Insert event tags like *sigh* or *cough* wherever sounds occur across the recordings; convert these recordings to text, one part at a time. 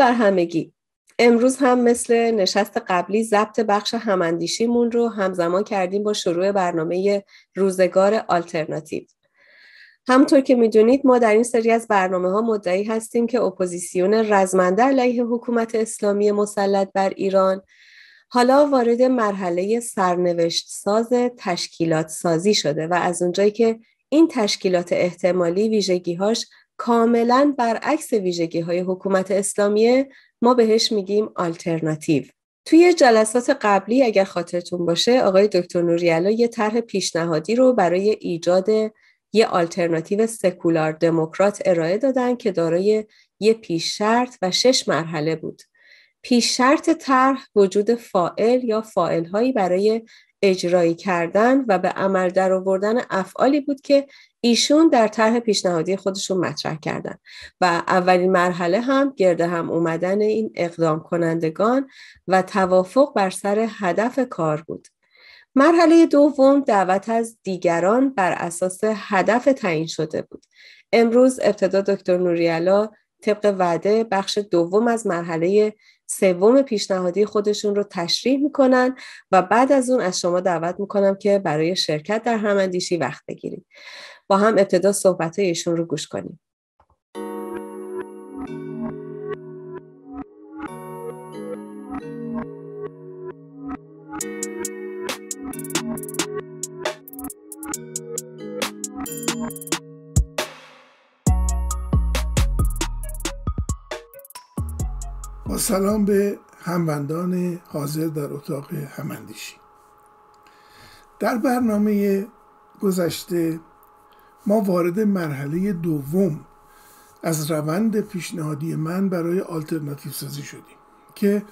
بر همگی. امروز هم مثل نشست قبلی ضبط بخش هماندیشیمون رو همزمان کردیم با شروع برنامه روزگار آلترناتیو. همطور که می‌دونید ما در این سری از برنامه ها مدعی هستیم که اپوزیسیون رزمنده علیه حکومت اسلامی مسلط بر ایران حالا وارد مرحله سرنوشت ساز تشکیلات سازی شده و از اونجایی که این تشکیلات احتمالی ویژگیهاش کاملا برعکس ویژگی های حکومت اسلامیه ما بهش میگیم آلترناتیو توی جلسات قبلی اگر خاطرتون باشه آقای دکتر نوریالا یه طرح پیشنهادی رو برای ایجاد یه آلترناتیو سکولار دموکرات ارائه دادن که دارای یه پیش شرط و شش مرحله بود. پیش شرط طرح وجود فائل یا فائل هایی برای اجرایی کردن و به عمل در آوردن افعالی بود که ایشون در طرح پیشنهادی خودشون مطرح کردن و اولین مرحله هم گرده هم اومدن این اقدام کنندگان و توافق بر سر هدف کار بود. مرحله دوم دعوت از دیگران بر اساس هدف تعیین شده بود. امروز ابتدا دکتر نوریالا طبق وعده بخش دوم از مرحله سوم پیشنهادی خودشون رو تشریح می‌کنن و بعد از اون از شما دعوت می‌کنم که برای شرکت در هماندیشی وقت بگیرید. با هم ابتدا صحبت ایشون رو گوش کنیم. سلام به هموندان حاضر در اتاق هماندیشی. در برنامه گذشته ما وارد مرحله دوم از روند پیشنهادی من برای آلترناتیو سازی شدیم که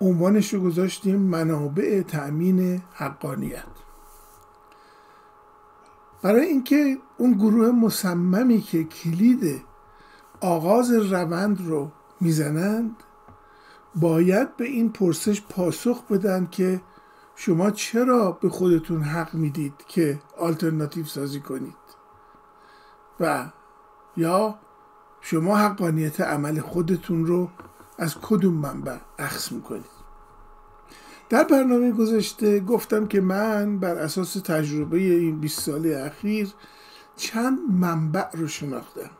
عنوانش رو گذاشتیم منابع تأمین حقانیت. برای اینکه اون گروه مصممی که کلید آغاز روند رو می‌زنند باید به این پرسش پاسخ بدن که شما چرا به خودتون حق می‌دید که آلترناتیو سازی کنید. و یا شما حقانیت عمل خودتون رو از کدوم منبع اخص می‌کنید. در برنامه گذشته گفتم که من بر اساس تجربه این 20 ساله اخیر چند منبع رو شناختم.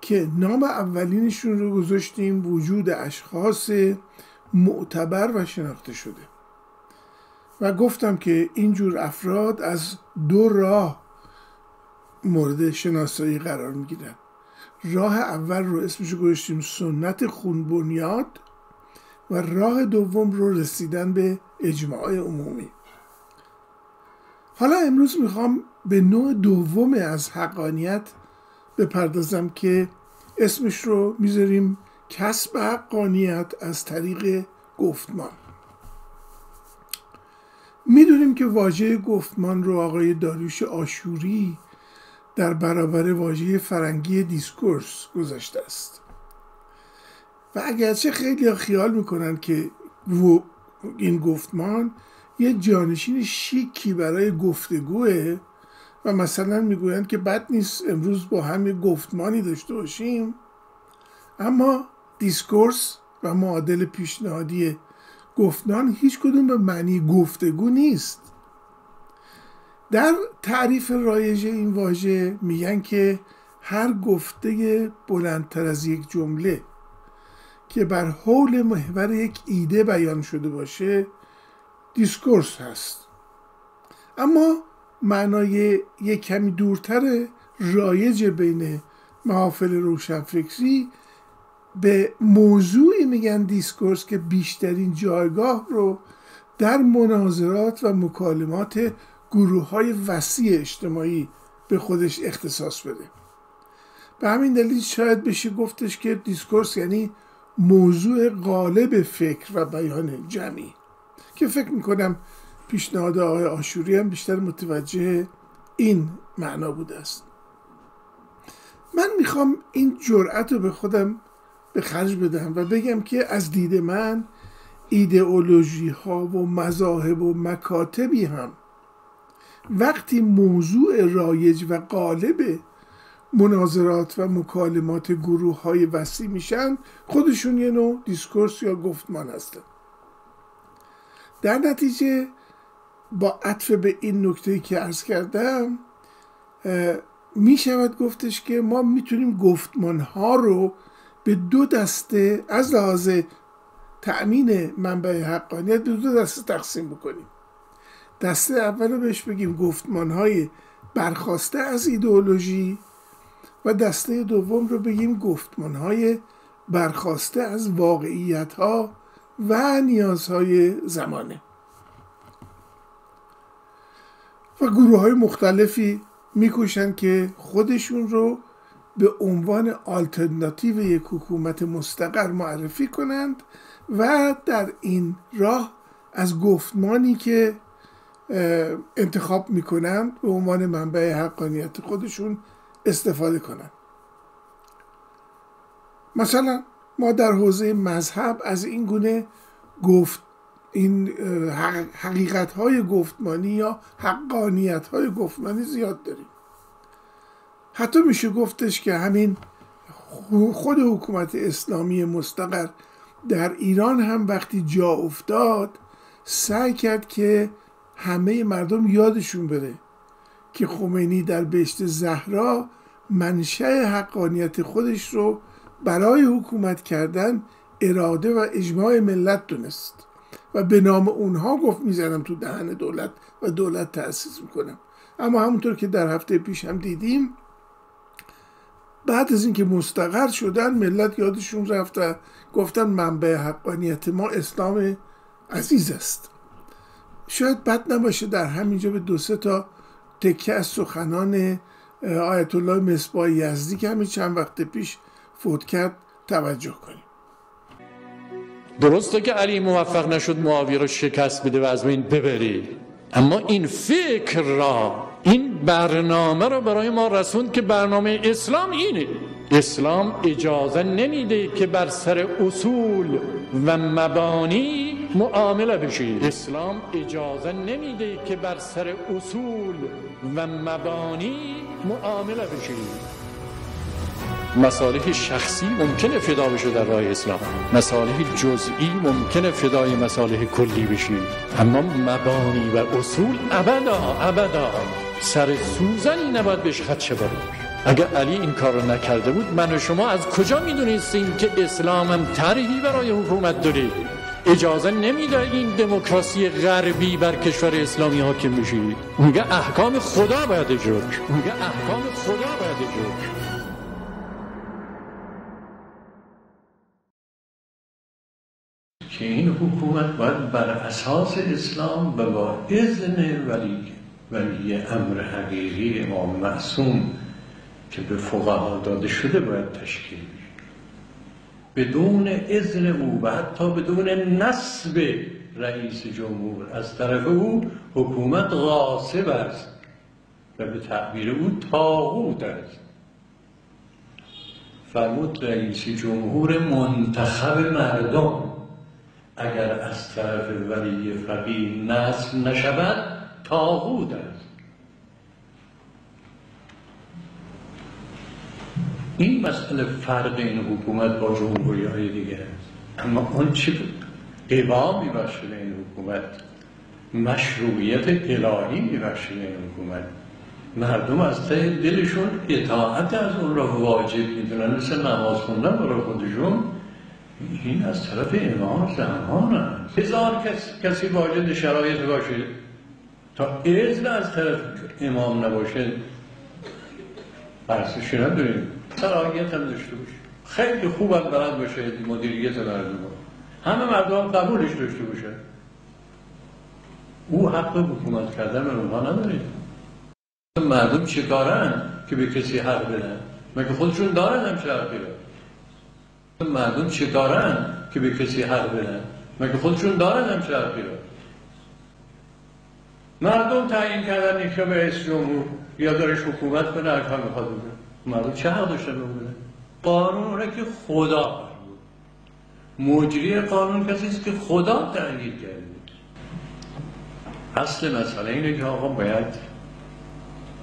که نام اولینشون رو گذاشتیم وجود اشخاص معتبر و شناخته شده. و گفتم که اینجور افراد از دو راه مورد شناسایی قرار می‌گیرن. راه اول رو اسمش گذاشتیم سنت خونبنیاد و راه دوم رو رسیدن به اجماع عمومی. حالا امروز می‌خوام به نوع دوم از حقانیت بپردازم که اسمش رو می‌ذاریم کسب حقانیت از طریق گفتمان. می‌دونیم که واژه گفتمان رو آقای داریوش آشوری در برابر واژه فرنگی دیسکورس گذاشته است. و اگرچه خیلی خیال می‌کنن که این گفتمان یه جانشین شیکی برای گفتگوه و مثلا می‌گویند که بد نیست امروز با هم یه گفتمانی داشته باشیم. اما discourse و معادل پیشنهادی گفتمان هیچ کدوم به معنی گفتگو نیست. در تعریف رایج این واژه میگن که هر گفته بلندتر از یک جمله که بر حول محور یک ایده بیان شده باشه discourse هست. اما معنای یک کمی دورتر رایج بین محافل روشنفکری به موضوعی میگن discourse که بیشترین جایگاه رو در مناظرات و مکالمات گروه های وسیع اجتماعی به خودش اختصاص بده. به همین دلیل شاید بشه گفتش که discourse یعنی موضوع غالب فکر و بیان جمعی. که فکر می‌کنم پیشنهاد آقای آشوری هم بیشتر متوجه این معنا بوده است. من می‌خوام این جرأت رو به خودم به خرج بدم و بگم که از دید من ایدئولوژی ها و مذاهب و مکاتبی هم وقتی موضوع رایج و غالب مناظرات و مکالمات گروه های وسیع میشن خودشون یه نوع دیسکورس یا گفتمان هستن. در نتیجه با عطف به این نکته که ارز کردم می شود گفتش که ما می‌تونیم گفتمان ها رو به دو دسته از لحاظ تأمین منبع حقانیت به دو دسته تقسیم بکنیم. دسته اول رو بهش بگیم گفتمان های برخواسته از ایدئولوژی و دسته دوم رو بگیم گفتمان های برخواسته از واقعیت ها و نیازهای زمانه. و گروه های مختلفی میکوشن که خودشون رو به عنوان آلترناتیو یک حکومت مستقر معرفی کنند و در این راه از گفتمانی که انتخاب می‌کنند به عنوان منبع حقانیت خودشون استفاده کنند. مثلا ما در حوزه مذهب از این گونه گفت این حقیقت های گفتمانی یا حقانیت های گفتمانی زیاد داریم. حتی میشه گفتش که همین خود حکومت اسلامی مستقر در ایران هم وقتی جا افتاد سعی کرد که همه مردم یادشون بره که خمینی در بهشت زهرا منشأ حقانیت خودش رو برای حکومت کردن اراده و اجماع ملت دونست. و به نام اونها گفت می‌زنم تو دهن دولت و دولت تأسیس می‌کنم. اما همونطور که در هفته پیش هم دیدیم بعد از اینکه مستقر شدن ملت یادشون رفت و گفتن منبع حقانیت ما اسلام عزیز است. شاید بد نباشه در همینجا به دو سه تا تکه از سخنان آیت الله مصباح یزدی که همین چند وقت پیش فوت کرد توجه کنیم. درسته که علی موفق نشد معاویه رو شکست بده و از بین ببری. اما این فکر را این برنامه رو برای ما رسوند که برنامه اسلام اینه. اسلام اجازه نمیده که بر سر اصول و مبانی معامله بشید اسلام اجازه نمیده که بر سر اصول و مبانی معامله بشید مصالح شخصی ممکنه فدا بشه در راه اسلام. مصالح جزئی ممکنه فدای مصالح کلی بشید اما مبانی و اصول ابدا ابدا. سر سوزنی نباید بهش خدشه برید اگر علی این کار رو نکرده بود من و شما از کجا می‌دونستیم که اسلام هم طرحی برای حکومت داره؟ اجازه نمیده این دموکراسی غربی بر کشور اسلامی حاکم بشید میگه احکام خدا باید اجرا میگه احکام خدا باید اجرا که این حکومت باید بر اساس اسلام و با اذن ولی ولی امر حقیقی امام معصوم که به فقها داده شده باید تشکیل بدون اذن او و حتی بدون نصب رئیس جمهور از طرف او حکومت غاصب است و به تعبیر او تاغوت است. فرمود رئیس جمهور منتخب مردم اگر از طرف ولی فقیه نصب نشود تاغوت است. این مسئله فرق این حکومت با جمهوری های دیگه است. اما اون چی؟ قوا میبخشه به این حکومت؟ مشروعیت الهی میبخشه به این حکومت. مردم از ته دلشون اطاعت از اون را واجب می‌دونن. مثل نماز خوندن برای خودشون این از طرف امام زمان. است هزار کس، کسی واجد شرایط باشه. تا اذن از طرف امام نباشه برسش نداریم. صلاحیت هم داشته باشه. خیلی خوب هم بلد باشه مدیریت مردم همه مردم قبولش داشته باشه. او حق حکومت کردن به اونها نداره مردم چه کارن که به کسی حق بدن؟ مگه خودشون دارن هم چه حقی مردم چه کارن که به کسی حق بدن؟ مگه خودشون دارن هم حقی مردم تعیین کردن که به اسم جمهور یا دارش حکومت کنه هر کار می‌خواد مردم چه حق داشته بکنه قانون که خدا مجری قانون کسی است که خدا تعیین کرده. اصل مسئله اینه که آقا باید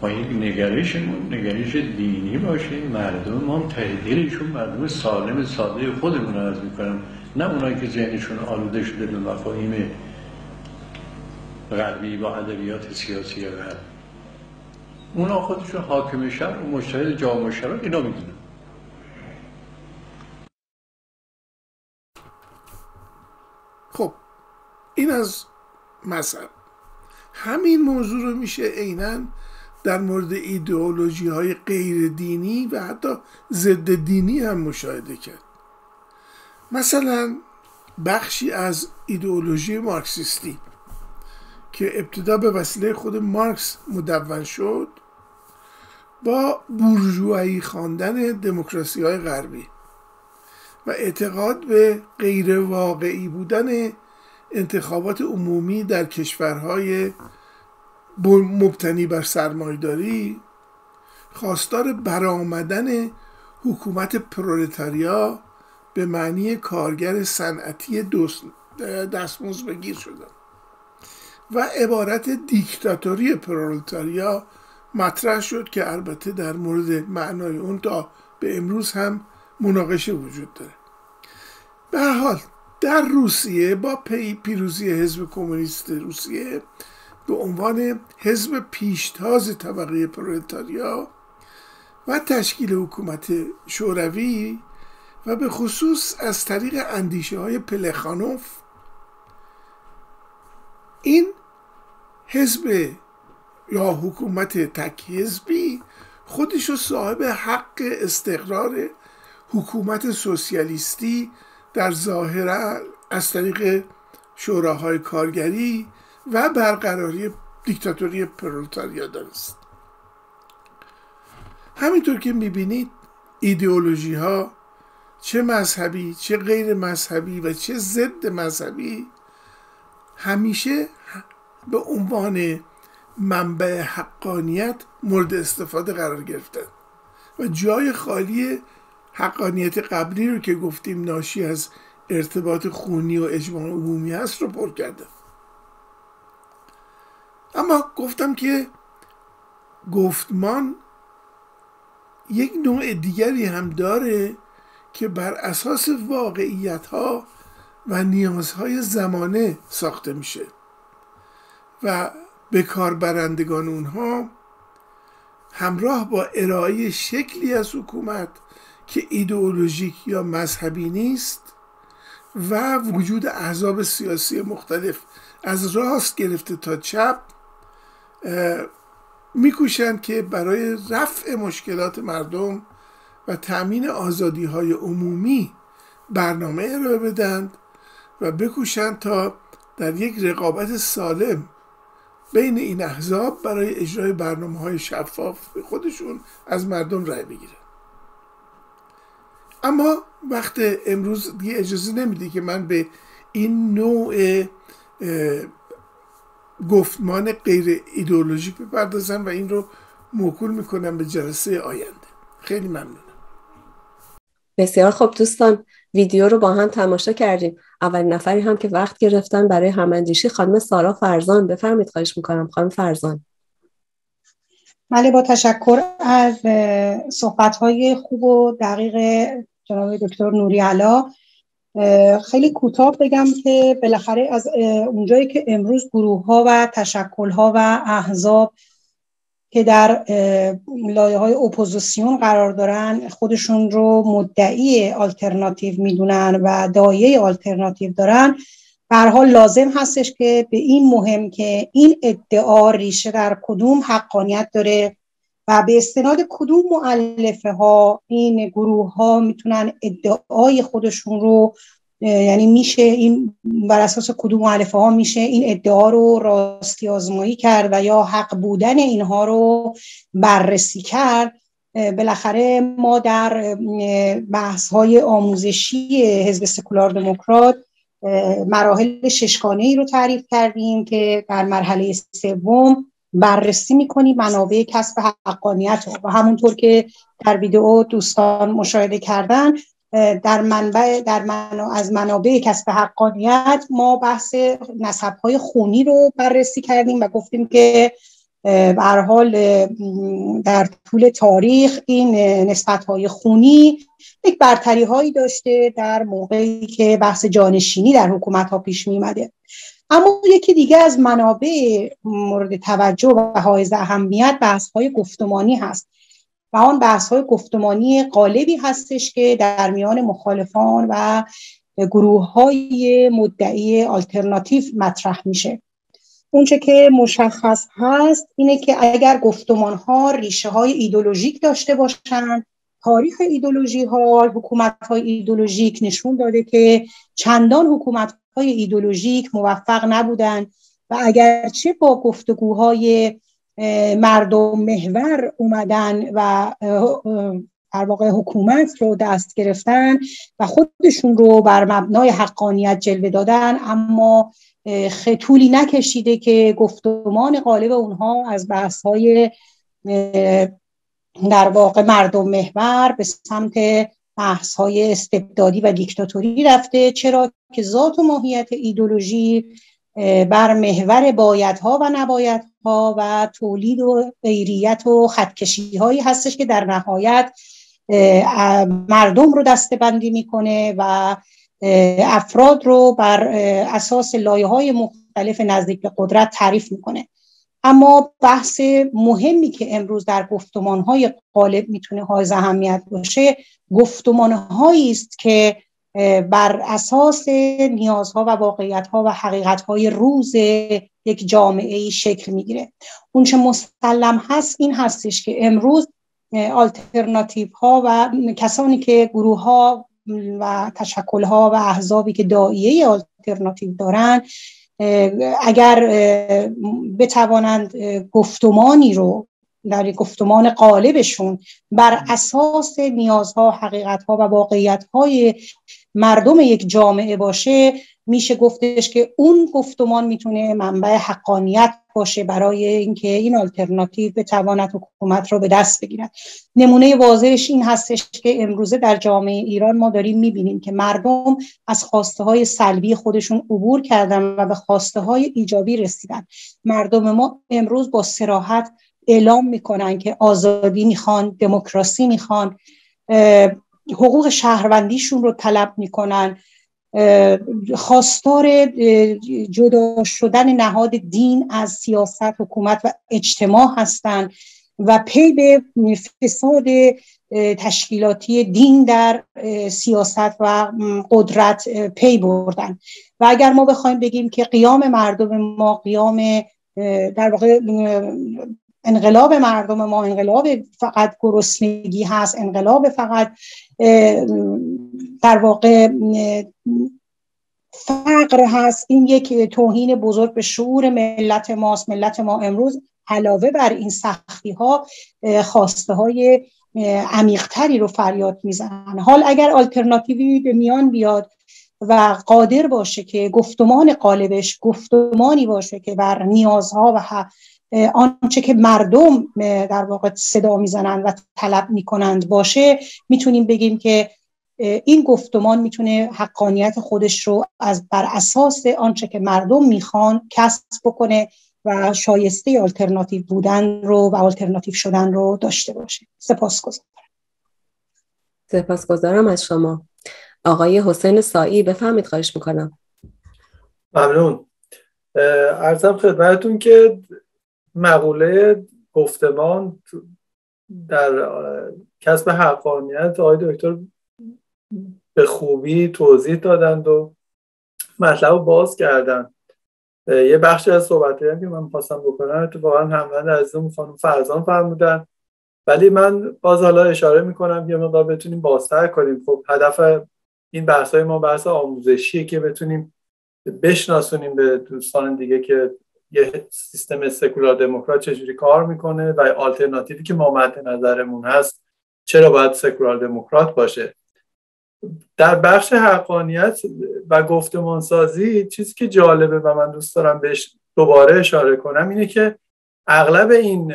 با این نگرشمون نگرش دینی باشه. مردم ما ته دلشون مردم سالم ساده خودمون عرض می‌کنم. نه اونایی که ذهنشون آلوده شده به مفاهیم غربی با ادبیات سیاسی غرب. اونا خودشون حاکم شهر و مشتهد جامعه شهر اینا می‌دونن. خب این از مذهب. همین موضوع رو میشه عینا در مورد ایدئولوژی های غیر دینی و حتی ضد دینی هم مشاهده کرد. مثلا بخشی از ایدئولوژی مارکسیستی که ابتدا به وسیله خود مارکس مدون شد با بورژوایی خواندن دموکراسی های غربی و اعتقاد به غیر واقعی بودن انتخابات عمومی در کشورهای مبتنی بر سرمایداری خواستار برآمدن حکومت پرولتاریا به معنی کارگر صنعتی دستمزد بگیر شدن و عبارت دیکتاتوری پرولتاریا مطرح شد که البته در مورد معنای اون تا به امروز هم مناقشه وجود داره. به حال در روسیه با پیروزی حزب کمونیست روسیه به عنوان حزب پیشتاز طبقه پرولتاریا و تشکیل حکومت شوروی و به خصوص از طریق اندیشه های پلخانوف. این حزب یا حکومت تک حزبی خودش رو صاحب حق استقرار حکومت سوسیالیستی در ظاهره از طریق شوراهای کارگری و برقراری دیکتاتوری پرولتاریا دانست همینطور که می‌بینید ایدئولوژی ها چه مذهبی چه غیر مذهبی و چه ضد مذهبی همیشه به عنوان منبع حقانیت مورد استفاده قرار گرفتن و جای خالی حقانیت قبلی رو که گفتیم ناشی از ارتباط خونی و اجماع عمومی هست رو پر کرده اما گفتم که گفتمان یک نوع دیگری هم داره که بر اساس واقعیت ها و نیازهای زمانه ساخته میشه و به کار برندگان اونها همراه با ارائه شکلی از حکومت که ایدئولوژیک یا مذهبی نیست و وجود احزاب سیاسی مختلف از راست گرفته تا چپ میکوشند که برای رفع مشکلات مردم و تأمین آزادی های عمومی برنامه ارائه بدند و بکوشند تا در یک رقابت سالم بین این احزاب برای اجرای برنامه های شفاف خودشون از مردم رأی بگیرن اما وقت امروز دیگه اجازه نمیده که من به این نوع گفتمان غیر ایدئولوژیک بپردازم و این رو موکول می‌کنم به جلسه آینده. خیلی ممنونم. بسیار خوب دوستان ویدیو رو با هم تماشا کردیم. اولین نفری هم که وقت گرفتن برای هماندیشی خانم سارا فرزان. بفرمید خواهش می‌کنم خانم فرزان. بله با تشکر از صحبت های خوب و دقیق جناب دکتر نوری علا. خیلی کوتاه بگم که بالاخره از اونجایی که امروز گروه ها و تشکل ها و احزاب که در لایه های اپوزیسیون قرار دارن خودشون رو مدعی آلترناتیو می‌دونن و داعیه آلترناتیو دارن به حال لازم هستش که به این مهم که این ادعا ریشه در کدوم حقانیت داره و به استناد کدوم مؤلفه ها این گروه ها می‌تونن ادعای خودشون رو یعنی میشه این بر اساس کدوم مؤلفه ها میشه این ادعا رو راستی آزمایی کرد و یا حق بودن اینها رو بررسی کرد. بالاخره ما در بحث های آموزشی حزب سکولار دموکرات مراحل ششگانه ای رو تعریف کردیم که در مرحله سوم بررسی می‌کنی منابع کسب حقانیت و همونطور که در ویدیو دوستان مشاهده کردن در منبع در منو از منابع کسب حقانیت ما بحث نسب های خونی رو بررسی کردیم و گفتیم که به حال در طول تاریخ این نسبت های خونی یک برتری هایی داشته در موقعی که بحث جانشینی در حکومت ها پیش میمده اما یکی دیگه از منابع مورد توجه و حائز اهمیت بحث های گفتمانی هست. و آن بحث های گفتمانی قالبی هستش که در میان مخالفان و گروه های مدعی آلترناتیو مطرح میشه. اونچه که مشخص هست اینه که اگر گفتمان ها ریشه های ایدولوژیک داشته باشند تاریخ ایدولوژی ها حکومت های ایدولوژیک نشون داده که چندان حکومت های ایدولوژیک موفق نبودند و اگرچه با گفتگوهای مردم محور اومدن و در واقع حکومت رو دست گرفتن و خودشون رو بر مبنای حقانیت جلوه دادن اما خطولی نکشیده که گفتمان غالب اونها از بحث های در واقع مردم محور به سمت بحث های استبدادی و دیکتاتوری رفته چرا که ذات و ماهیت ایدولوژی بر محور بایدها و نبایدها و تولید و غیریت و خطکشی هایی هستش که در نهایت مردم رو دستبندی می‌کنه و افراد رو بر اساس لایه های مختلف نزدیک به قدرت تعریف می‌کنه. اما بحث مهمی که امروز در گفتمان های غالب می‌تونه های اهمیت باشه گفتمان است که بر اساس نیازها و واقعیت ها و حقیقت های روز یک جامعه شکل می‌گیره. اون چه مسلم هست این هستش که امروز آلترناتیو ها و کسانی که گروه ها و تشکل ها و احزابی که دائیه آلترناتیو دارن اگر بتوانند گفتمانی رو در گفتمان قالبشون بر اساس نیازها، حقیقتها و واقعیتهای مردم یک جامعه باشه میشه گفتش که اون گفتمان می‌تونه منبع حقانیت باشه برای اینکه این آلترناتیو بتواند حکومت رو به دست بگیرد. نمونه واضحش این هستش که امروزه در جامعه ایران ما داریم می‌بینیم که مردم از خواسته های سلبی خودشون عبور کردن و به خواسته های ایجابی رسیدن. مردم ما امروز با سراحت اعلام می‌کنن که آزادی می‌خوان دموکراسی می‌خوان. حقوق شهروندیشون رو طلب می‌کنن. خواستار جدا شدن نهاد دین از سیاست حکومت و اجتماع هستند و پی به فساد تشکیلاتی دین در سیاست و قدرت پی بردن. و اگر ما بخوایم بگیم که قیام مردم ما قیام در واقع انقلاب مردم ما انقلاب فقط گرسنگی هست انقلاب فقط در واقع فقر هست. این یک توهین بزرگ به شعور ملت ماست. ملت ما امروز علاوه بر این سختی ها خواسته های عمیقتری رو فریاد می‌زنن. حال اگر آلترناتیوی به میان بیاد و قادر باشه که گفتمان قالبش گفتمانی باشه که بر نیازها و آنچه که مردم در واقع صدا می‌زنند و طلب می‌کنند باشه می‌تونیم بگیم که این گفتمان می‌تونه حقانیت خودش رو از بر اساس آنچه که مردم می‌خوان کسب بکنه و شایسته آلترناتیو بودن رو و آلترناتیو شدن رو داشته باشه. سپاسگزارم. سپاسگزارم از شما. آقای حسین سایی بفهمید خواهش می‌کنم. ممنون. ارزم خدمتتون که مقوله گفتمان در کسب حقانیت آقای دکتر به خوبی توضیح دادند و مطلب باز کردن یه بخشی از صحبت هم که من خواستم بکنم اتفاقا هموند عزیزم خانم فرزان فرمودن. ولی من باز حالا اشاره می‌کنم یه مقدار بتونیم بازتر کنیم. خب هدف این بحث های ما بحث آموزشیه که بتونیم بشناسونیم به دوستان دیگه که یه سیستم سکولار دموکرات چجوری کار می‌کنه و آلترناتیوی که ما مد نظرمون هست چرا باید سکولار دموکرات باشه؟ در بخش حقانیت و گفتمان سازی چیزی که جالبه و من دوست دارم بهش دوباره اشاره کنم اینه که اغلب این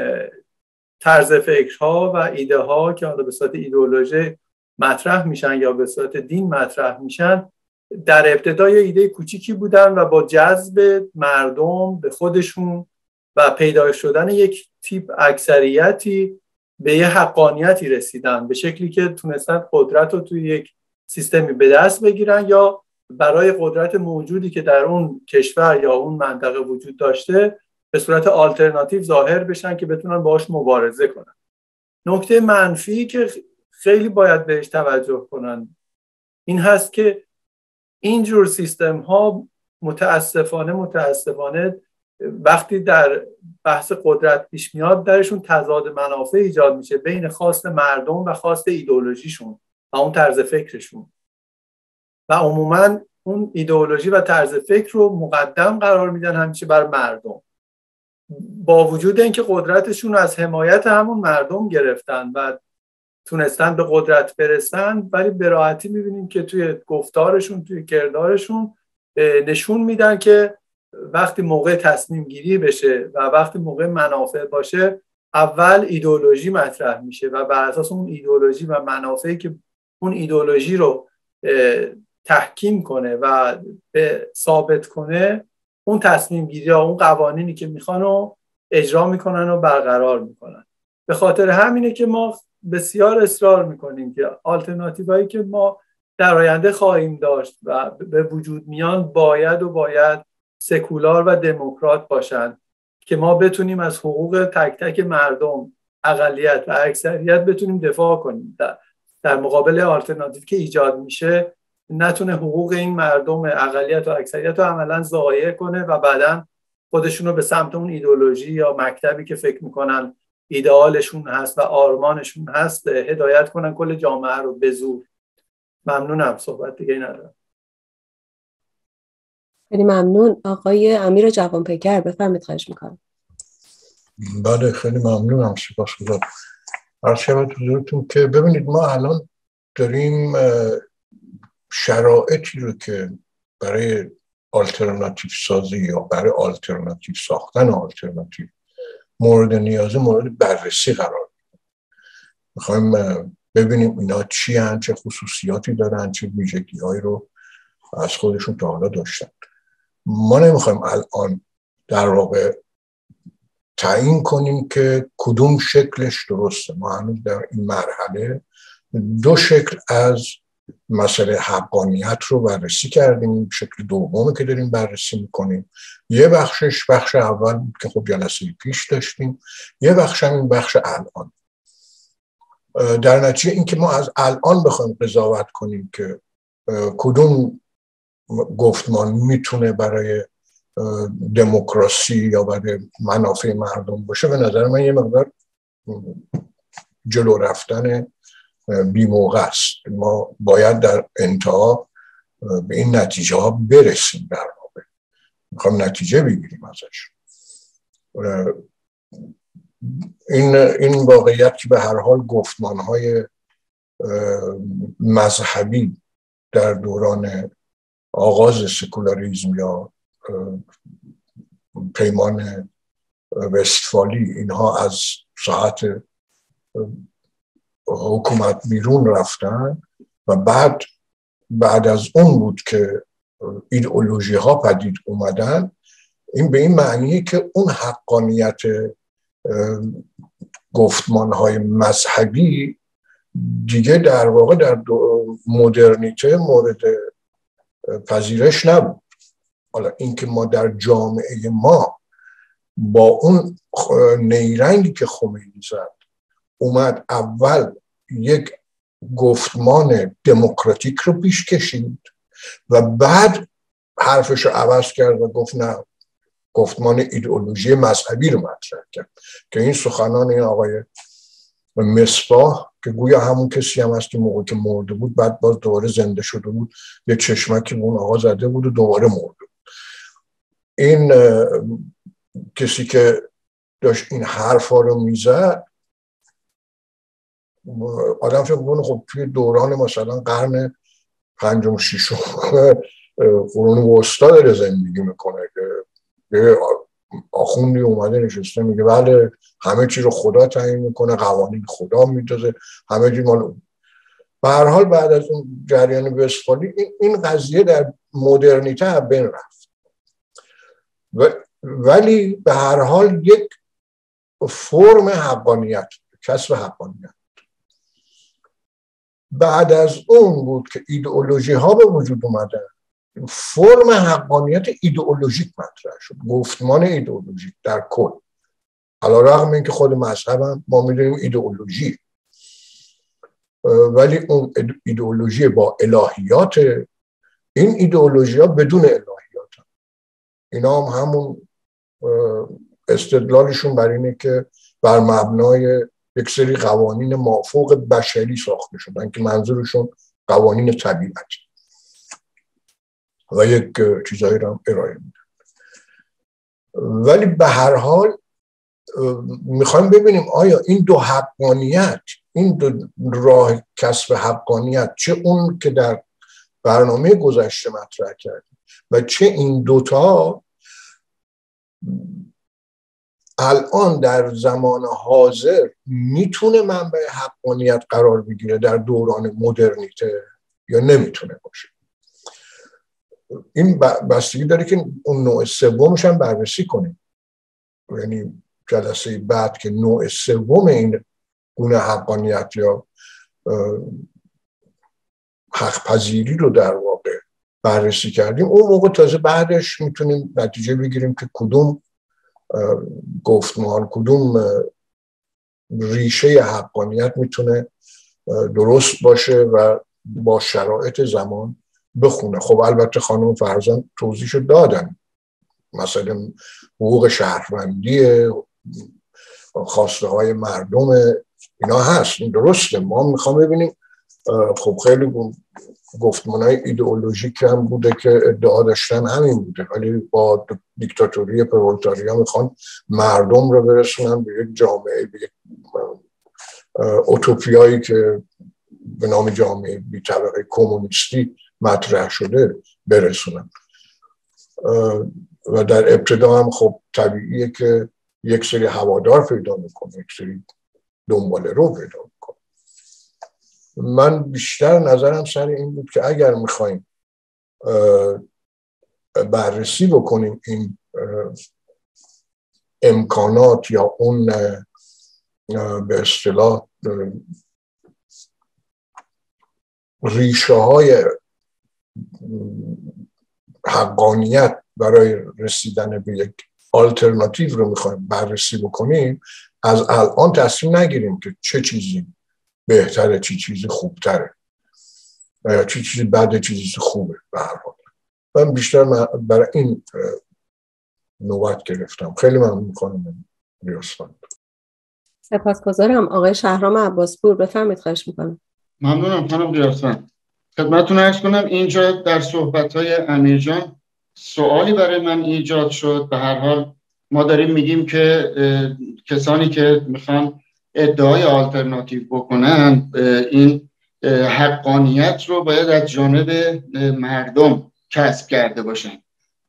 طرز فکرها و ایده ها که حالا به صورت ایدئولوژی مطرح میشن یا به صورت دین مطرح میشن در ابتدا یه ایده کوچیکی بودن و با جذب مردم به خودشون و پیدا شدن یک تیپ اکثریتی به یه حقانیتی رسیدن به شکلی که تونستن قدرت رو توی یک سیستمی به دست بگیرن یا برای قدرت موجودی که در اون کشور یا اون منطقه وجود داشته به صورت آلترناتیو ظاهر بشن که بتونن باش مبارزه کنن. نکته منفی که خیلی باید بهش توجه کنن این هست که اینجور سیستم ها متاسفانه متاسفانه وقتی در بحث قدرت پیش میاد درشون تضاد منافع ایجاد میشه بین خواست مردم و خواست ایدولوژیشون و اون طرز فکرشون. و عموما اون ایدئولوژی و طرز فکر رو مقدم قرار میدن همیشه بر مردم. با وجود اینکه قدرتشون از حمایت همون مردم گرفتن و تونستن به قدرت برسن ولی به راحتی می‌بینیم که توی گفتارشون توی کردارشون نشون میدن که وقتی موقع تصمیم گیری بشه و وقتی موقع منافع باشه اول ایدولوژی مطرح میشه و بر اساس اون ایدولوژی و منافعی که اون ایدولوژی رو تحکیم کنه و به ثابت کنه اون تصمیم گیری ها اون قوانینی که می‌خوان رو اجرا می‌کنن و برقرار می‌کنن. به خاطر همینه که ما بسیار اصرار می‌کنیم که آلترناتیوهایی که ما در آینده خواهیم داشت و به وجود میان باید و باید سکولار و دموکرات باشند که ما بتونیم از حقوق تک تک مردم اقلیت و اکثریت بتونیم دفاع کنیم. در, در مقابل آلترناتیو که ایجاد میشه نتونه حقوق این مردم اقلیت و اکثریت رو عملا ضایع کنه و بعدا خودشون رو به سمت اون ایدولوژی یا مکتبی که فکر می‌کنن ایدئالشون هست و آرمانشون هست هدایت کنن کل جامعه رو به زور. ممنونم صحبت دیگه ندارم. خیلی ممنون. آقای امیر جوانپیکر بفرمید خواهش می‌کنم. بله خیلی ممنونم سپاس گذارم. عرض شود حضورتون که ببینید ما الان داریم شرایطی رو که برای آلترناتیو سازی یا برای آلترناتیو ساختن آلترناتیو مورد نیازه مورد بررسی قرار می‌خوایم ببینیم اینا چی هن چه خصوصیاتی دارن چه ویژگی هایی رو از خودشون تا حالا داشتن. ما نمی‌خوایم الان در واقع تعیین کنیم که کدوم شکلش درسته. ما هنوز در این مرحله دو شکل از مسئله حقانیت رو بررسی کردیم شکل دومی که داریم بررسی می‌کنیم. یه بخشش بخش اول که خب جلسه پیش داشتیم. یه بخش هم این بخش الان. در نتیجه اینکه ما از الان بخوایم قضاوت کنیم که کدوم گفتمان می‌تونه برای دموکراسی یا برای منافع مردم باشه؟ به نظر من یه مقدار جلو رفتن بی موقع است. ما باید در انتها به این نتیجه ها برسیم در واقع. می‌خوام نتیجه بگیریم ازش این, این واقعیت که به هر حال گفتمان های مذهبی در دوران آغاز سکولاریزم یا پیمان وستفالی اینها از ساعت حکومت بیرون رفتن و بعد بعد از اون بود که ایدئولوژی ها پدید اومدن این به این معنیه که اون حقانیت گفتمان های مذهبی دیگه در واقع در مدرنیته مورد پذیرش نبود. حالا اینکه ما در جامعه ما با اون نیرنگی که خمینی زد اومد اول یک گفتمان دموکراتیک رو پیش کشید و بعد حرفش رو عوض کرد و گفت نه گفتمان ایدئولوژی مذهبی رو مطرح کرد که این سخنان این آقای مصباح که گویا همون کسی هم هست که موقع که مرده بود بعد باز دوباره زنده شده بود یه چشمکی به اون آقا زده بود و دوباره مرده بود. این کسی که داشت این حرفا رو می‌زد آدم فکر کنه خب توی دوران مثلا قرن پنجم ششم قرون وسطا داره زندگی می‌کنه که آخوندی اومده نشسته میگه بله همه چی رو خدا تعیین می‌کنه قوانین خدا میدازه همه چی مال به حال بعد از اون جریان وستفالی این قضیه در مدرنیته بین رفت. و ولی به هر حال یک فرم حقانیت کسب حقانیت. بعد از اون بود که ایدئولوژی ها به وجود اومدن. فرم حقانیت ایدئولوژیک مطرح شد. گفتمان ایدئولوژیک در کل. علا رقم این که خود مذهبم ما می‌دونیم ایدئولوژی. ولی اون ایدئولوژی با الهیات این ایدئولوژی ها بدون الهیات. هم. اینا هم همون استدلالشون بر اینه که بر مبنای یک سری قوانین مافوق بشری ساخته شدن که منظورشون قوانین طبیعت. و یک چیزایی رو هم ارائه میدن. ولی به هر حال می‌خوایم ببینیم آیا این دو حقانیت این دو راه کسب حقانیت چه اون که در برنامه گذشته مطرح کردیم و چه این دوتا الان در زمان حاضر می‌تونه منبع حقانیت قرار بگیره در دوران مدرنیته یا نمی‌تونه باشه؟ این بستگی داره که اون نوع سومش هم بررسی کنیم. یعنی جلسه بعد که نوع سوم این گونه حقانیت یا حق پذیری رو در واقع بررسی کردیم اون موقع تازه بعدش می‌تونیم نتیجه بگیریم که کدوم گفتمان کدوم ریشه حقانیت می‌تونه درست باشه و با شرایط زمان بخونه. خب البته خانم فرزان توضیحشو دادن. مثلا حقوق شهروندی خواسته های مردم اینا هست. این درسته. ما می‌خوام ببینیم خب خیلی گفتمان های ایدئولوژیک هم بوده که ادعا داشتن همین بوده. ولی با دیکتاتوری پرولتاریا می‌خوان مردم رو برسونن به یک جامعه به یک اوتوپیایی که به نام جامعه بی طبقه کمونیستی مطرح شده برسونن. و در ابتدا هم خب طبیعیه که یک سری هوادار پیدا می‌کنه یک سری دنبال رو پیدا من بیشتر نظرم سر این بود که اگر می‌خوایم بررسی بکنیم این امکانات یا اون به اصطلاح ریشه های حقانیت برای رسیدن به یک آلترناتیو رو می‌خوایم بررسی بکنیم از الان تصمیم نگیریم که چه چیزی بهتره چه چیزی خوبتره. یا چه چیزی بعد چه چیزی خوبه. به هر حال. من بیشتر برای این نوبت گرفتم. خیلی ممنون می‌کنم ریاسفند سپاسگزارم. آقای شهرام عباسپور بفرمید خواهش می‌کنم. ممنونم خانم ریاسفند خدمتتون ارز کنم اینجا در صحبت های امیر جان سوالی برای من ایجاد شد. به هر حال ما داریم میگیم که کسانی که می‌خوان ادعای آلترناتیو بکنن این حقانیت رو باید از جانب مردم کسب کرده باشن.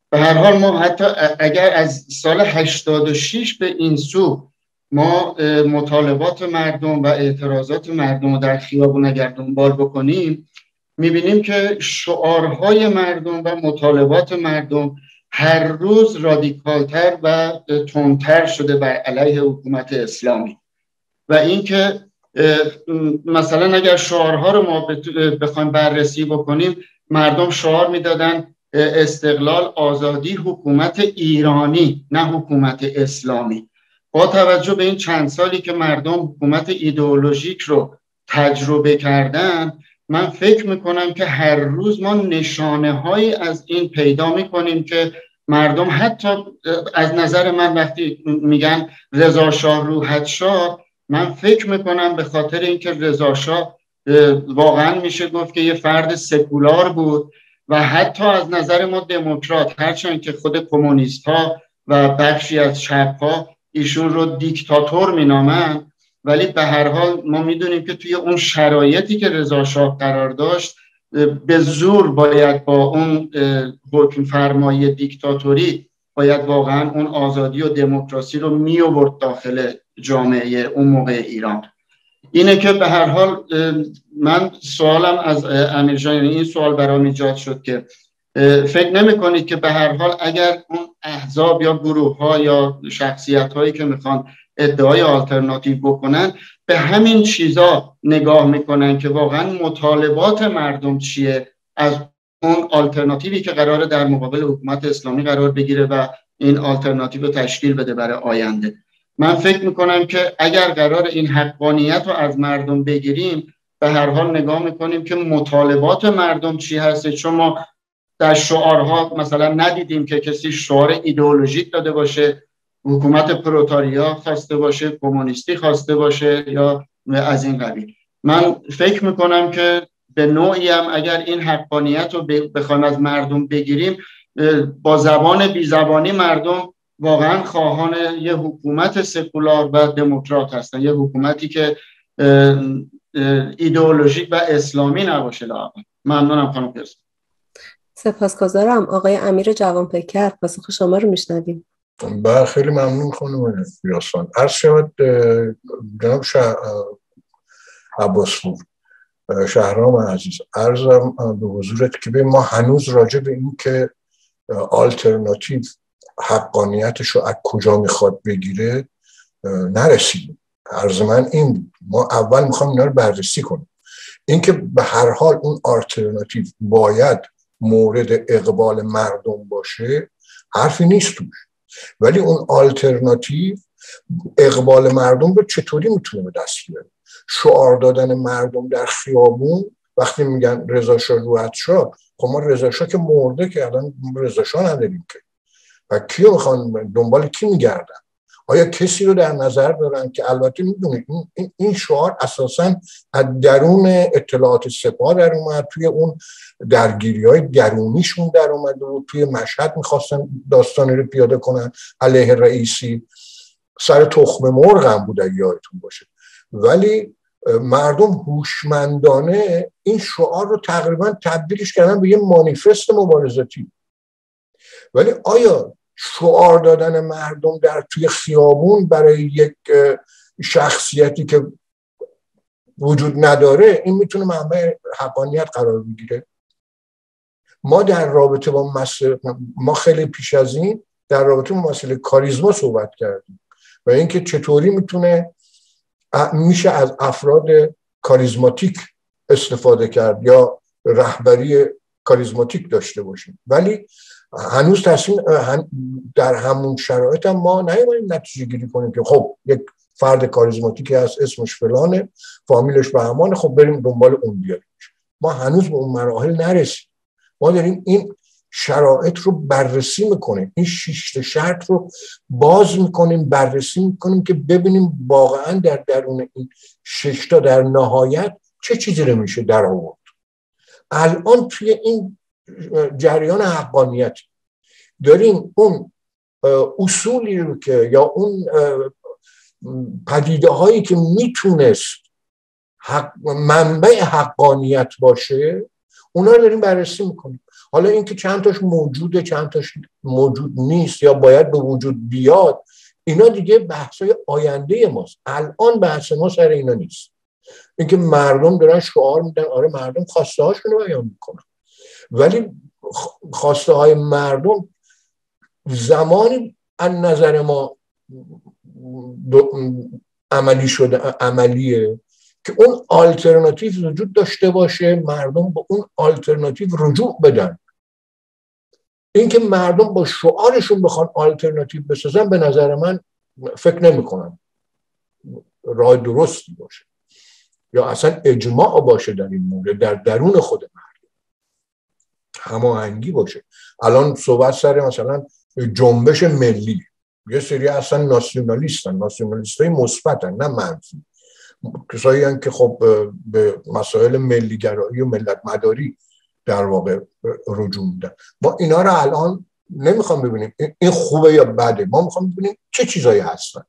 به هر حال ما حتی اگر از سال 86 به این سو ما مطالبات مردم و اعتراضات مردم رو در خیابون اگر دنبال بکنیم می‌بینیم که شعارهای مردم و مطالبات مردم هر روز رادیکالتر و تندتر شده بر علیه حکومت اسلامی. و اینکه مثلا اگر شعارها رو ما بخوایم بررسی بکنیم مردم شعار می‌دادن استقلال آزادی حکومت ایرانی نه حکومت اسلامی. با توجه به این چند سالی که مردم حکومت ایدئولوژیک رو تجربه کردن من فکر می‌کنم که هر روز ما نشانه هایی از این پیدا می‌کنیم که مردم حتی از نظر من وقتی میگن رضا شاه روحت شاه من فکر می‌کنم به خاطر اینکه رضا شاه واقعا میشه گفت که یه فرد سکولار بود و حتی از نظر ما دموکرات هرچند که خود کمونیست ها و بخشی از چپ ها ایشون رو دیکتاتور مینامن ولی به هر حال ما می‌دونیم که توی اون شرایطی که رضا شاه قرار داشت به زور باید با اون حکم فرمایی دیکتاتوری باید واقعا اون آزادی و دموکراسی رو می آورد داخل جامعه اون موقع ایران. اینه که به هر حال من سوالم از امیر جان یعنی این سوال برام ایجاد شد که فکر نمی کنید که به هر حال اگر اون احزاب یا گروه ها یا شخصیت هایی که می‌خوان ادعای آلترناتیو بکنن به همین چیزا نگاه می‌کنن که واقعا مطالبات مردم چیه؟ از اون آلترناتیوی که قراره در مقابل حکومت اسلامی قرار بگیره و این آلترناتیو رو تشکیل بده برای آینده. من فکر می‌کنم که اگر قرار این حقانیت رو از مردم بگیریم به هر حال نگاه می‌کنیم که مطالبات مردم چی هسته چون ما در شعارها مثلا ندیدیم که کسی شعار ایدئولوژیک داده باشه حکومت پروتاریا خواسته باشه کمونیستی خواسته باشه یا از این قبیل. من فکر می‌کنم که به نوعی هم اگر این حقانیت رو بخوایم از مردم بگیریم با زبان بی زبانی مردم واقعا خواهان یه حکومت سکولار و دموکرات هستن یه حکومتی که ایدئولوژیک و اسلامی نباشه لاقل ممنونم خانم پرس. سپاسگزارم. آقای امیر جوان پکر پاسخ شما رو میشنویم. بله خیلی ممنون خانم یاسان. عرض شود جناب شه... عباسپور شهرام عزیز عرضم به حضورت که به ما هنوز راجع به این که آلترناتیو حقانیتش رو از کجا می‌خواد بگیره نرسیدیم. عرض من این بود. ما اول می‌خوام اینا رو بررسی کنیم. اینکه به هر حال اون آلترناتیو باید مورد اقبال مردم باشه حرفی نیست توش. ولی اون آلترناتیو اقبال مردم رو چطوری می‌تونه به دست بیاره؟ شعار دادن مردم در خیابون وقتی میگن رضا شاه رو خب ما رضا که مرده که الان رضا شاه نداریم که. و کیو می‌خوان دنبال کی میگردن؟ آیا کسی رو در نظر دارن که البته می‌دونید این شعار اساسا از درون اطلاعات سپاه در اومد توی اون درگیری های درونیشون در اومد و توی مشهد می‌خواستن داستانی رو پیاده کنن. علیه رئیسی سر تخم مرغ هم بود یادتون باشه. ولی مردم هوشمندانه این شعار رو تقریبا تبدیلش کردن به یه مانیفست مبارزاتی ولی آیا شعار دادن مردم در توی خیابون برای یک شخصیتی که وجود نداره این می‌تونه منبع حقانیت قرار بگیره؟ ما در رابطه با مسئله ما خیلی پیش از این در رابطه با مسئله کاریزما صحبت کردیم و اینکه چطوری می‌تونه میشه از افراد کاریزماتیک استفاده کرد یا رهبری کاریزماتیک داشته باشیم. ولی هنوز تصمیم در همون شرایط هم ما نیومدیم نتیجه گیری کنیم که خب یک فرد کاریزماتیکی هست اسمش فلانه فامیلش به همانه خب بریم دنبال اون بیاریم. ما هنوز به اون مراحل نرسیم. ما داریم این شرایط رو بررسی می‌کنیم. این شیشت شرط رو باز می‌کنیم بررسی می‌کنیم که ببینیم واقعا در درون این ششتا در نهایت چه چیزی رو میشه در آورد. الان توی این جریان حقانیت داریم اون اصولی رو که یا اون پدیده هایی که می‌تونست حق منبع حقانیت باشه اونا رو داریم بررسی می‌کنیم. حالا اینکه چند تاش موجوده چند تاش موجود نیست یا باید به وجود بیاد اینا دیگه بحثای آینده ماست. الان بحث ما سر اینا نیست. اینکه مردم دارن شعار میدن آره مردم خواسته هاشونو بیان می‌کنن. ولی خواسته های مردم زمانی از نظر ما عملی شده عملیه که اون آلترناتیو وجود داشته باشه مردم با اون آلترناتیو رجوع بدن. اینکه مردم با شعارشون بخوان آلترناتیو بسازن به نظر من فکر نمی کنم راه درستی باشه. یا اصلا اجماع باشه در این مورد در درون خود مردم. هماهنگی باشه. الان صحبت سر مثلا جنبش ملی. یه سری اصلا ناسیونالیستن. ناسیونالیست های مثبتن نه منفی. کسایی که خب به مسائل ملیگرایی و ملت مداری در واقع رجوع میدن ما اینا رو الان نمی‌خوام ببینیم. این خوبه یا بده؟ ما می‌خوام ببینیم چه چیزایی هستن.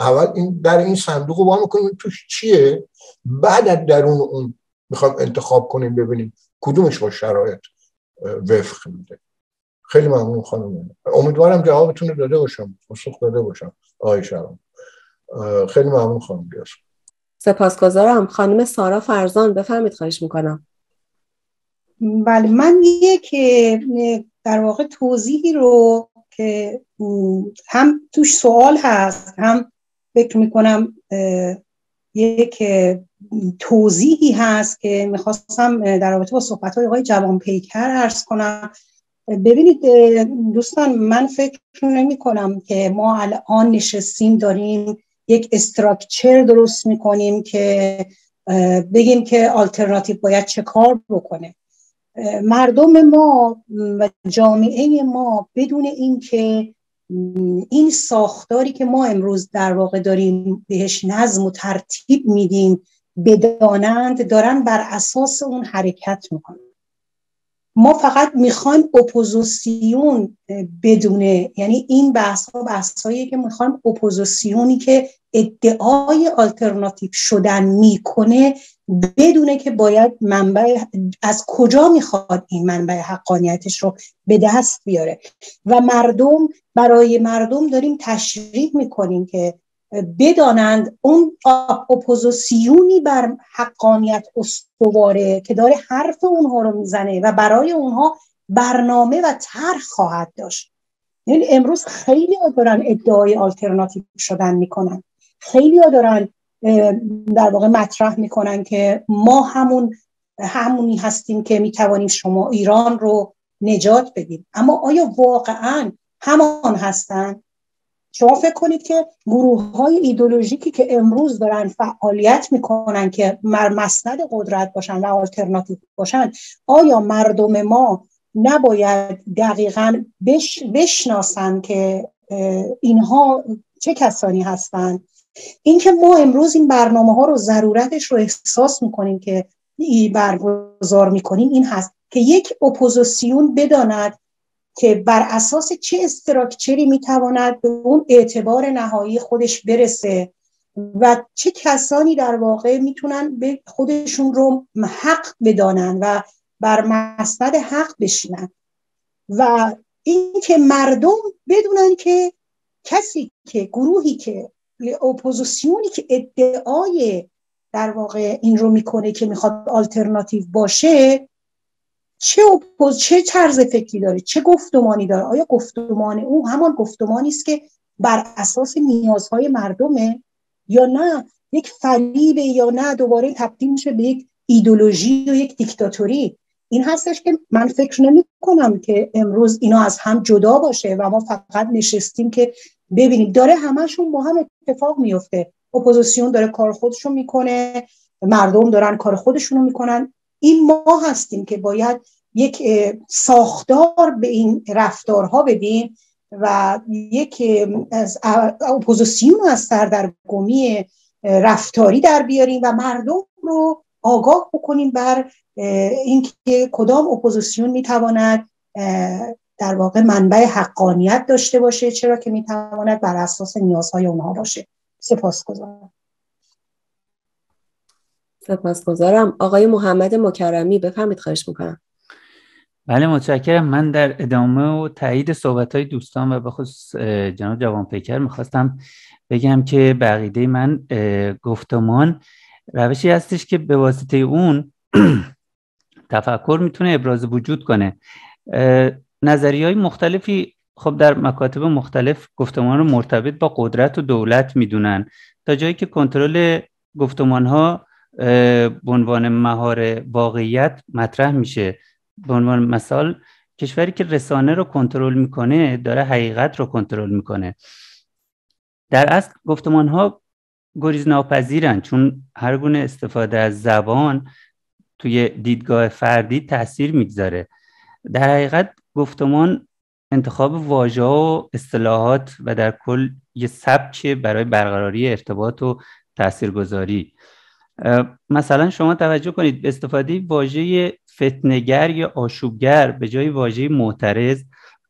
اول این در این صندوق رو با می‌کنیم. توش چیه؟ بعد از درون اون می‌خوام انتخاب کنیم ببینیم کدومش با شرایط وفق میده. خیلی ممنون خانم امیدوارم جوابتون رو داده باشم. پاسخ داده باشم. آقای شرم. خیلی ممنون خانم سپاسگزارم. خانم سارا فرزان بفرمید خواهش می‌کنم. بله من یک در واقع توضیحی رو که هم توش سوال هست هم فکر می‌کنم یک توضیحی هست که می‌خواستم در رابطه با صحبت های آقای جوان پیکر ارز کنم. ببینید دوستان من فکر نمی کنم که ما الان نشستیم داریم یک structure درست می‌کنیم که بگیم که آلترناتیو باید چه کار بکنه. مردم ما و جامعه ما بدون اینکه این ساختاری که ما امروز در واقع داریم بهش نظم و ترتیب میدیم بدانند دارن بر اساس اون حرکت می‌کنن. ما فقط می‌خوایم اپوزیسیون بدونه یعنی این بحث ها بحث که می‌خوایم اپوزیسیونی که ادعای آلترناتیو شدن می‌کنه بدونه که باید منبع از کجا می‌خواد این منبع حقانیتش رو به دست بیاره. و مردم برای مردم داریم تشریح می‌کنیم که بدانند اون اپوزیسیونی بر حقانیت استواره که داره حرف اونها رو می‌زنه و برای اونها برنامه و طرح خواهد داشت. یعنی امروز خیلی دارن ادعای آلترناتیو شدن می‌کنن. خیلی دارن در واقع مطرح می‌کنن که ما همون همونی هستیم که می‌توانیم شما ایران رو نجات بدیم. اما آیا واقعا همان هستن؟ شما فکر کنید که گروه های ایدولوژیکی که امروز دارن فعالیت می‌کنن که مسند قدرت باشن و آلترناتیو باشن آیا مردم ما نباید دقیقا بش بشناسن که اینها چه کسانی هستند اینکه ما امروز این برنامه ها رو ضرورتش رو احساس می‌کنیم که برگزار می‌کنیم این هست که یک اپوزیسیون بداند که بر اساس چه استراکچری می‌تواند به اون اعتبار نهایی خودش برسه و چه کسانی در واقع می‌تونن به خودشون رو حق بدانن و بر مسند حق بشینن. و اینکه مردم بدونن که کسی که گروهی که اپوزیسیونی که ادعای در واقع این رو می‌کنه که می‌خواد آلترناتیو باشه چه اپوز چه طرز فکری داره چه گفتمانی داره؟ آیا گفتمان او همان گفتمانی است که بر اساس نیازهای مردمه یا نه؟ یک فریبه یا نه دوباره تبدیل میشه به یک ایدئولوژی و یک دیکتاتوری؟ این هستش که من فکر نمی کنم که امروز اینا از هم جدا باشه و ما فقط نشستیم که ببینیم. داره همشون با هم اتفاق میفته اپوزیسیون داره کار خودشون می‌کنه. مردم دارن کار خودشون رو می‌کنن. این ما هستیم که باید یک ساختار به این رفتارها بدیم و یک از اپوزیسیون از سردرگمی رفتاری در بیاریم و مردم رو آگاه بکنیم بر اینکه کدام اپوزیسیون می‌تواند در واقع منبع حقانیت داشته باشه چرا که می‌تواند بر اساس نیازهای اونها باشه. سپاسگزارم. سپاسگزارم. آقای محمد مکرمی بفهمید خواهش می‌کنم. بله متشکرم. من در ادامه و تایید صحبت های دوستان و به خصوص جناب جوان پیکر می‌خواستم بگم که بقیده من گفتمان روشی هستش که به واسطه اون *clears throat* تفکر می‌تونه ابراز وجود کنه. نظری های مختلفی خب در مکاتب مختلف گفتمان رو مرتبط با قدرت و دولت می‌دونن. تا جایی که کنترل گفتمان ها به عنوان مهار واقعیت مطرح میشه. به عنوان مثال کشوری که رسانه رو کنترل می‌کنه داره حقیقت رو کنترل می‌کنه. در اصل گفتمان ها گریز ناپذیرن چون هر گونه استفاده از زبان توی دیدگاه فردی تاثیر می‌گذاره. در حقیقت گفتمان انتخاب واژه و اصطلاحات و در کل یه سبک برای برقراری ارتباط و تاثیرگذاری. مثلا شما توجه کنید استفاده واژه فتنگر یا آشوبگر به جای واژه معترض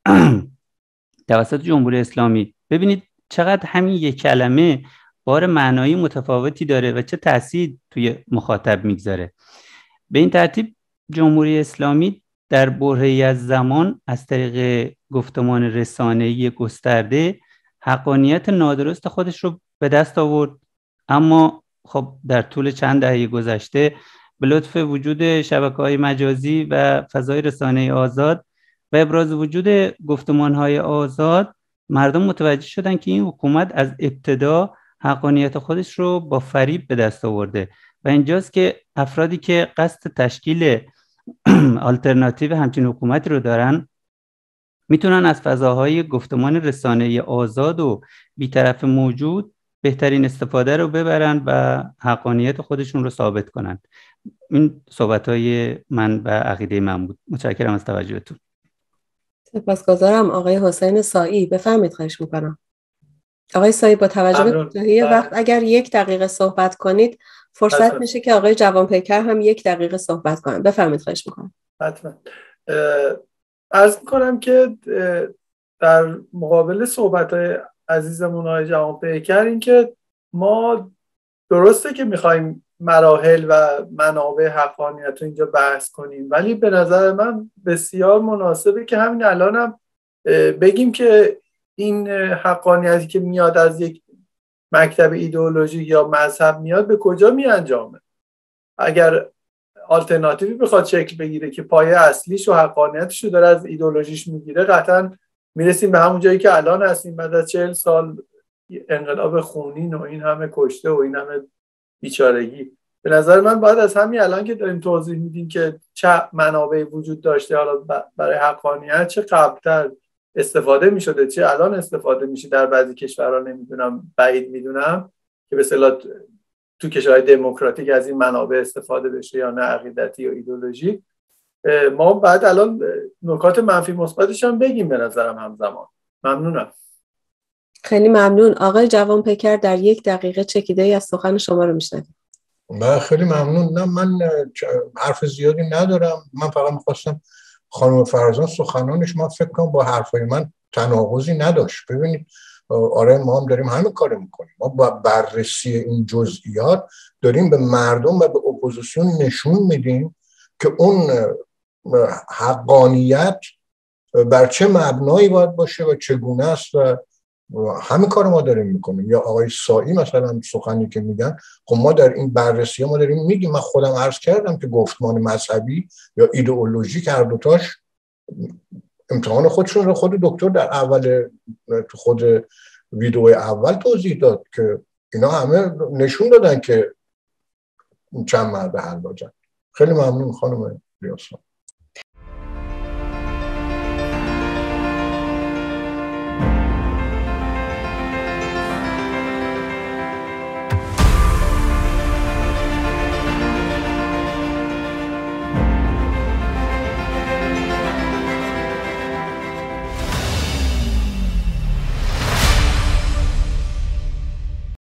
*clears throat* توسط جمهوری اسلامی. ببینید چقدر همین یک کلمه بار معنایی متفاوتی داره و چه تاثیر توی مخاطب می‌گذاره. به این ترتیب جمهوری اسلامی در برهی از زمان از طریق گفتمان رسانه‌ای گسترده حقانیت نادرست خودش رو به دست آورد. اما خب در طول چند دهه گذشته به لطف وجود شبکه های مجازی و فضای رسانه آزاد و ابراز وجود گفتمان های آزاد مردم متوجه شدن که این حکومت از ابتدا حقانیت خودش رو با فریب به دست آورده. و اینجاست که افرادی که قصد تشکیل *clears throat* آلترناتیو همچین حکومتی رو دارن. می‌تونن از فضاهای گفتمان رسانه آزاد و بیطرف موجود بهترین استفاده رو ببرن و حقانیت خودشون رو ثابت کنن. این صحبت های من و عقیده من بود. متشکرم از توجهتون. سپاسگزارم آقای حسین سایی بفهمید خواهش می‌کنم. آقای سایی با توجه به بله. وقت اگر یک دقیقه صحبت کنید فرصت میشه که آقای جوان پیکر هم یک دقیقه صحبت کنن. بفرمید خواهش می‌کنم. حتما. ارز می‌کنم که در مقابل صحبت های عزیزمون های جوان پیکر این که ما درسته که می‌خوایم مراحل و منابع حقانیت رو اینجا بحث کنیم ولی به نظر من بسیار مناسبه که همین الانم بگیم که این حقانیتی که میاد از یک مکتب ایدئولوژی یا مذهب میاد به کجا می انجامه اگر آلترناتیوی بخواد شکل بگیره که پایه اصلیش و حقانیتش رو داره از ایدئولوژیش می‌گیره قطعا می‌رسیم به همون جایی که الان هستیم. بعد از چهل سال انقلاب خونین و این همه کشته و این همه بیچارگی. به نظر من باید از همین الان که داریم توضیح میدیم که چه منابعی وجود داشته حالا برای حقانیت چه قبلتر. استفاده می‌شده چه الان استفاده میشه در بعضی کشورها نمی‌دونم بعید می‌دونم که به صلاح تو کشورهای دموکراتیک از این منابع استفاده بشه یا نه عقیدتی یا ایدولوژی ما بعد الان نکات منفی مثبتش هم بگیم به نظرم همزمان. ممنونم. خیلی ممنون. آقای جوان پیکر در یک دقیقه چکیده ای از سخن شما رو میشنویم. من خیلی ممنون. نه من حرف زیادی ندارم. من فقط می‌خواستم خانم فرزان سخنانش من فکر کنم با حرفای من تناقضی نداشت. ببینید آره ما هم داریم همه کار می‌کنیم. ما با بررسی این جزئیات داریم به مردم و به اپوزیسیون نشون میدیم که اون حقانیت بر چه مبنایی باید باشه و چگونه است و همه کار ما داریم می‌کنیم. یا آقای سایی مثلا سخنی که میگن خب ما در این بررسی ما داریم میگیم. من خودم عرض کردم که گفتمان مذهبی یا ایدئولوژیک هر دوتاش امتحان خودشون رو خود دکتر در اول تو خود ویدیو اول توضیح داد که اینا همه نشون دادن که چند مرد حل خیلی ممنون خانم ریاسان